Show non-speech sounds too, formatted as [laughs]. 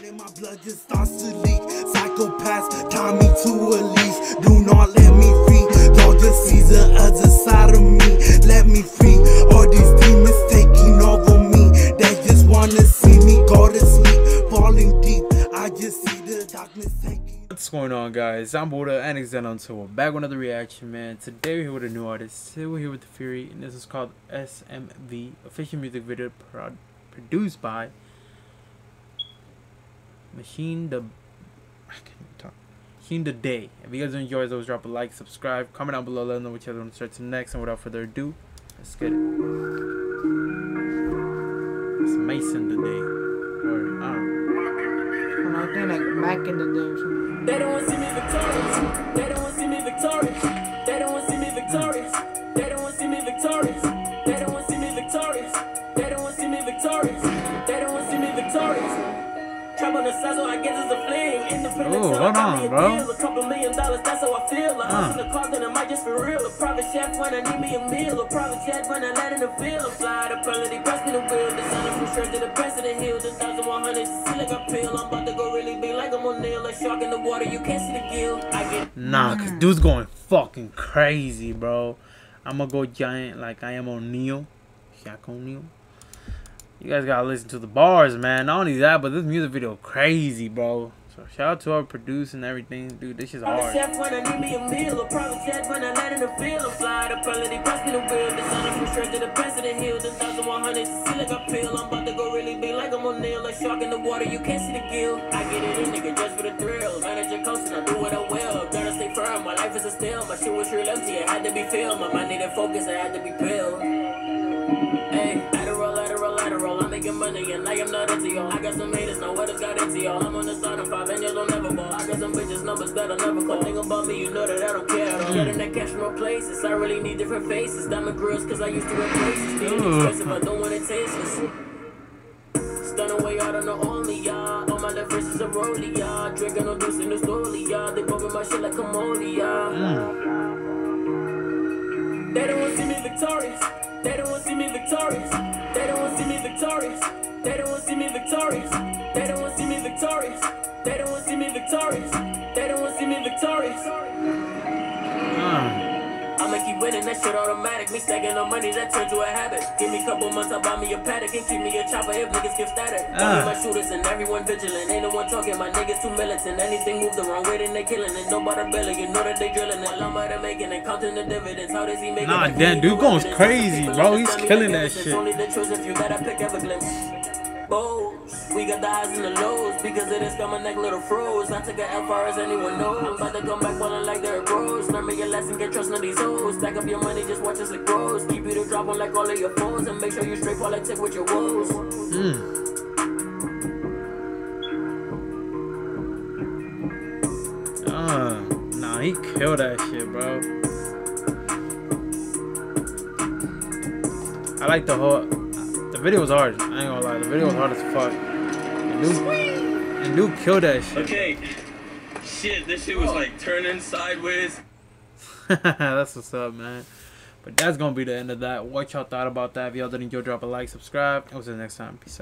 and my blood just starts to leak. Psychopaths tie me to a leash. Do not let me free. Lord just sees the other side of me. Let me free. All these demons taking over me. They just wanna see me go to sleep. Falling deep. I just see the darkness taking. What's going on guys? I'm Buddha and Xenon we're back with another reaction man. Today we're here with a new artist. Today we're here with the Fury and this is called SMV official music video pro produced by Machine the I can't talk. Machine the Day. If you guys enjoy those drop a like, subscribe, comment down below, let us know which other guys want to start next and without further ado, let's get it. It's Mason the Day. Or I don't know. I think like back in the day or something. They don't want to see me victorious. Ooh, till hold on, bro. deal. A couple million dollars, that's how I feel. A Uh. the car, then I might just for real. A private chef when I need me a meal. A private jet when I land in the field. A fly to quality, press me the wheel. Designer from shirt to the president hill. The thousand one hundred, see like a pill. I'm about to go really big like I'm O'Neal. A shark in the water, you can't see the gill. I get Nah, cause dude's going fucking crazy, bro. I'ma go giant like I am O'Neal. Shaq O'Neal. You guys gotta listen to the bars, man. Not only that, but this music video crazy, bro. So shout out to our producer and everything, dude. This is hard. I I to like. I'm about to go really big like I'm in the water, you can't see the gill. I get it nigga, just thrill. Manager coaching, I do what I will. Gotta stay firm, my life is a steal. My shit was real empty, it had to be filled. My mind needed focus, it had to be peeled. Hey, not into y'all. I got some haters, now what got into y'all? I'm on the starting five and y'all don't never ball. I got some bitches numbers that I'll never call. Think about me, you know that I don't care. I'm getting that cash from places. I really need different faces. Diamond grills, cause I used to wear braces. Being expensive, I don't want it tasteless. Stun away out on the only, y'all. All my left wrist is a rollie, y'all. Drinking no deuce in the story, y'all. They bumping my shit like Camoni, y'all. Mm. They don't want to see me victorious. They don't want to see me victorious. They don't victorious. They don't want to see me victorious. They don't want to see me victorious. They don't want to see me victorious. They don't want to see me victorious. Keep winning, that shit automatic. Me stacking on money, that turned to a habit. Give me a couple months, I'll buy me a paddock and keep me a chopper if niggas get static. Uh. my shooters and everyone vigilant. Ain't no one talking, my niggas too militant. Anything move the wrong way, then they killing it. Nobody billing, you know that they drilling it. I'm out making it, counting the dividends. How does he make Nah, it? damn, dude going crazy, bro. He's killing that shit. Only the truth if you gotta pick every glimpse. Bows. We got the highs and the lows because this got my neck little froze. I took a L far as anyone knows. I'm about to come back falling like they're bros. Learn me your lesson, get trust of these hoes. Stack up your money, just watch as it grows. Keep you to drop on like all of your phones and make sure you straight politic with your woes. mm. Uh, nah, he killed that shit, bro. I like the whole. The video was hard. I ain't gonna lie. The video was hard as fuck. Dude, and killed that shit. Okay. Shit, this shit was like turning sideways. [laughs] that's what's up, man. But that's gonna be the end of that. What y'all thought about that? If y'all did not enjoy, drop a like, subscribe. And we'll see you next time. Peace out.